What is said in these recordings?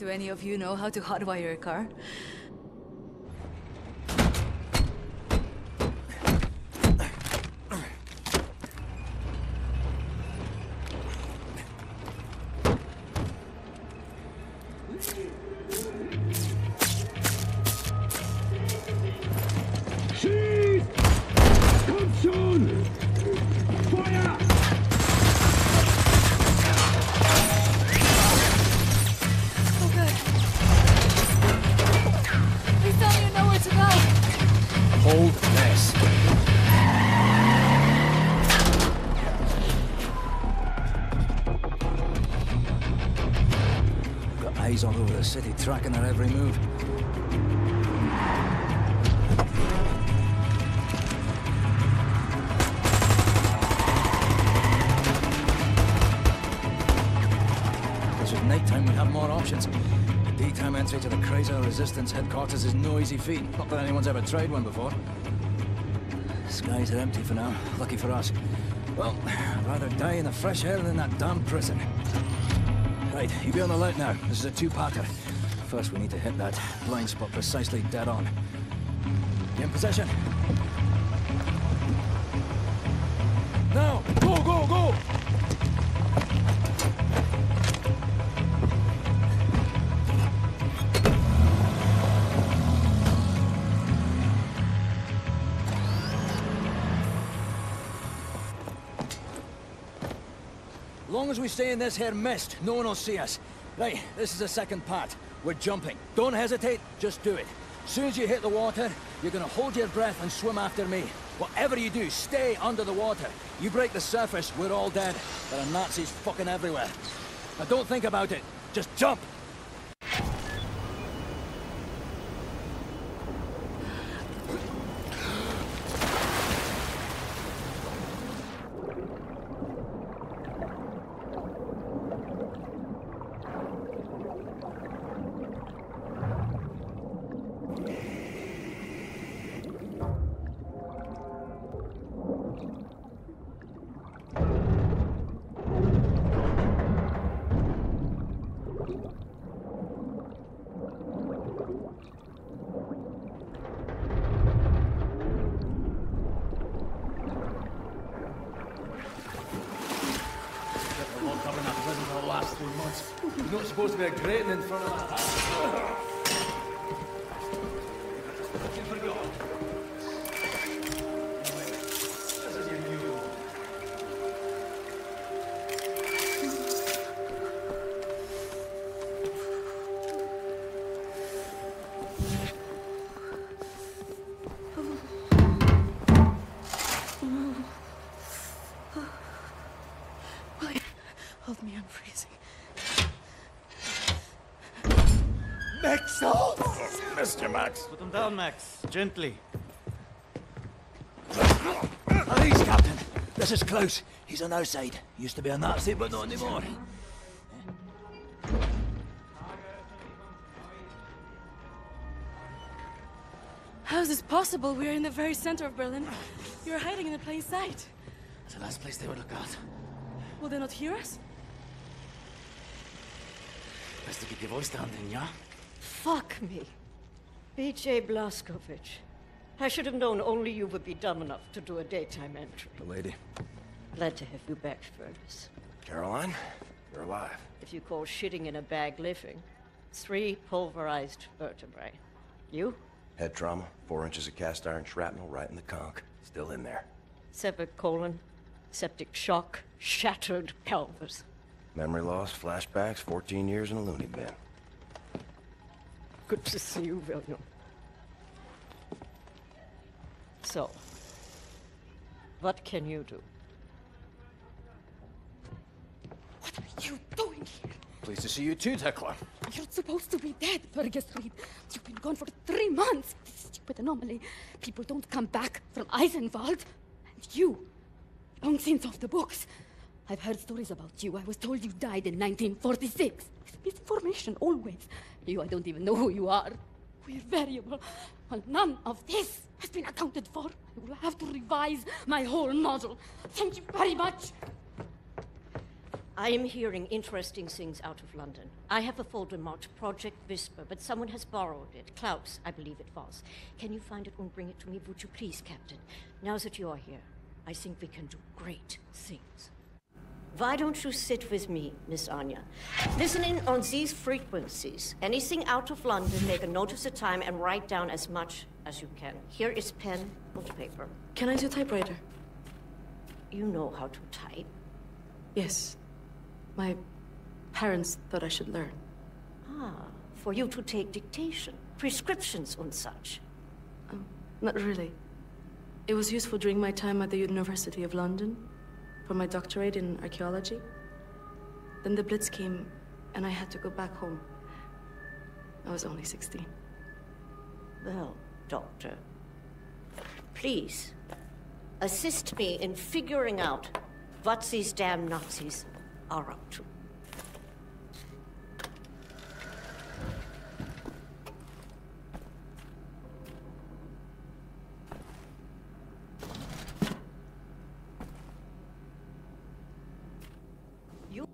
Do any of you know how to hotwire a car? Tracking our every move. This was nighttime, we'd have more options. The daytime entry to the Kreisau Resistance headquarters is no easy feat. Not that anyone's ever tried one before. Skies are empty for now. Lucky for us. Well, I'd rather die in the fresh air than in that damn prison. Right, you be on the alert now. This is a two-parter. First, we need to hit that blind spot precisely dead on. You in position? Now! Go, go, go! Long as we stay in this here mist, no one will see us. Right, this is the second part. We're jumping. Don't hesitate, just do it. As soon as you hit the water, you're gonna hold your breath and swim after me. Whatever you do, stay under the water. You break the surface, we're all dead. There are Nazis fucking everywhere. Now don't think about it. Just jump! Supposed to be a grating in front Max. Put him down, Max. Gently. Please, Captain. This is Klaus. He's on our side. Used to be a Nazi, but not anymore. How is this possible? We're in the very center of Berlin. You're hiding in a plain sight. It's the last place they would look out. Will they not hear us? Best to keep your voice down then, yeah? Fuck me. B.J. Blazkowicz. I should have known only you would be dumb enough to do a daytime entry. The lady. Glad to have you back, Fergus. Caroline, you're alive. If you call shitting in a bag living, three pulverized vertebrae. You? Head trauma, four inches of cast iron shrapnel right in the conch. Still in there. Severed colon, septic shock, shattered pelvis. Memory loss, flashbacks, 14 years in a loony bin. Good to see you, William. So, what can you do? What are you doing here? Pleased to see you too, Tekla. You're supposed to be dead, Fergus Reed. You've been gone for three months. This stupid anomaly. People don't come back from Eisenwald. And you, long since off the books. I've heard stories about you. I was told you died in 1946. It's misinformation, always. You, I don't even know who you are. We're variable. Well, none of this has been accounted for. I will have to revise my whole model. Thank you very much. I am hearing interesting things out of London. I have a folder marked Project Whisper, but someone has borrowed it. Klaus, I believe it was. Can you find it and bring it to me, would you please, Captain? Now that you are here, I think we can do great things. Why don't you sit with me, Miss Anya? Listen in on these frequencies. Anything out of London, make a note of the time and write down as much as you can. Here is pen and paper. Can I use your typewriter? You know how to type. Yes. My parents thought I should learn. Ah, for you to take dictation, prescriptions and such. Um, not really. It was useful during my time at the University of London for my doctorate in archaeology. Then the Blitz came, and I had to go back home. I was only 16. Well, Doctor, please assist me in figuring out what these damn Nazis are up to. You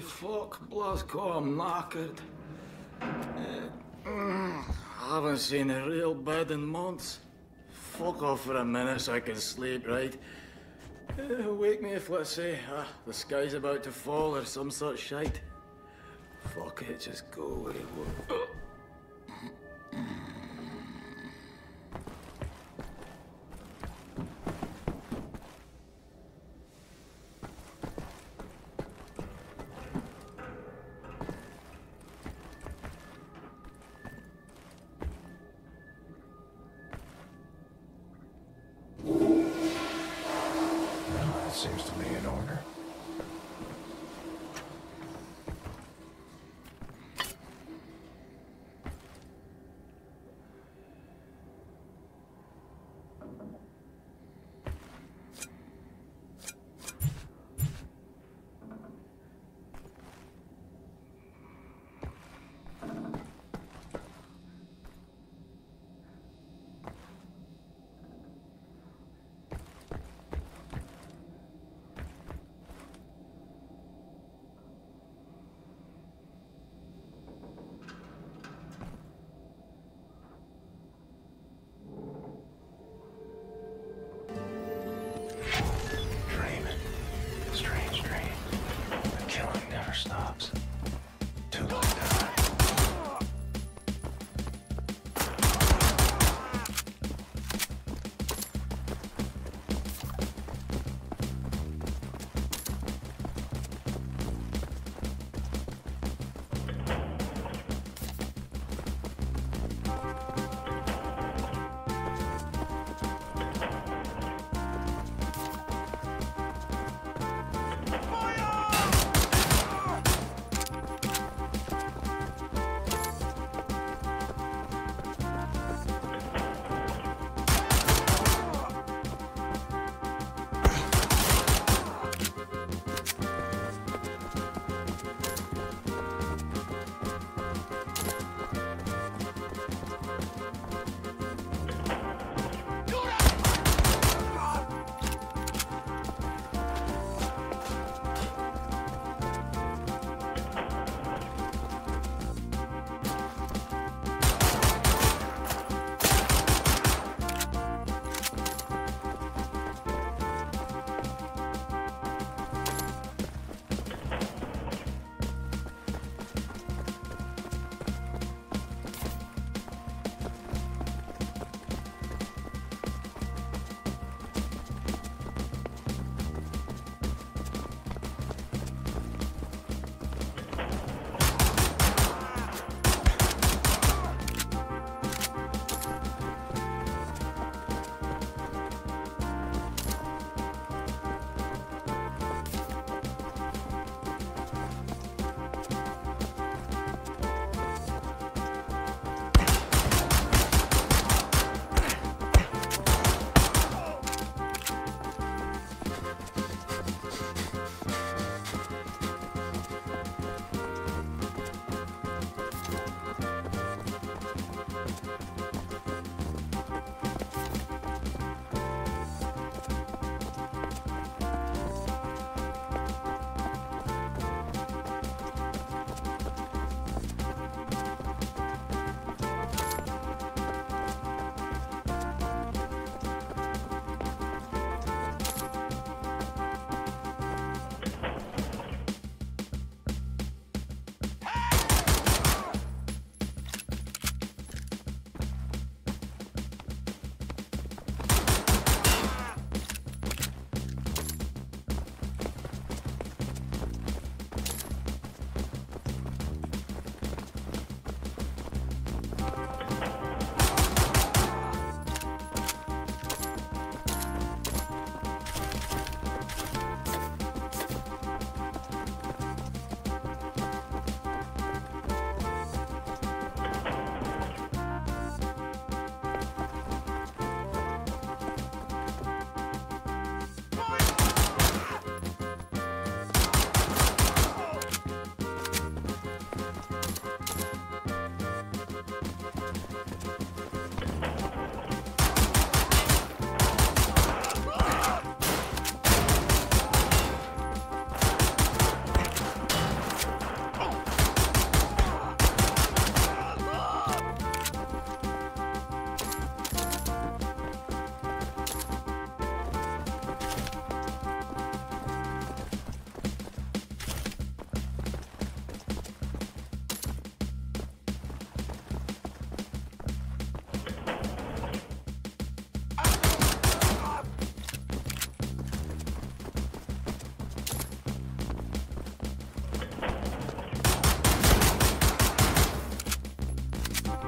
Fuck, Blazko, I'm knackered. Uh, mm, I haven't seen a real bed in months. Fuck off for a minute so I can sleep, right? Uh, wake me if, let's say, uh, the sky's about to fall or some such shite. Fuck it, just go away.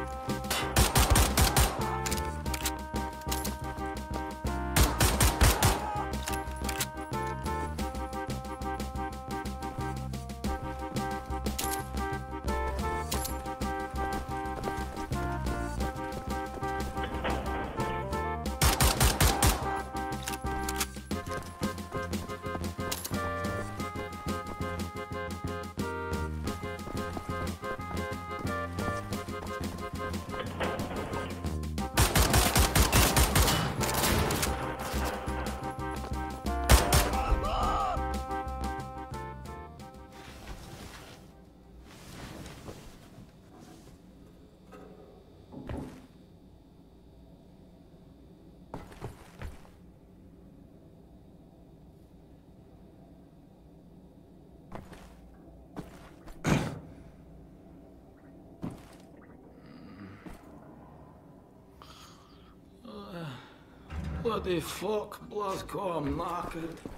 time. Bloody fuck, Blazcom knackered.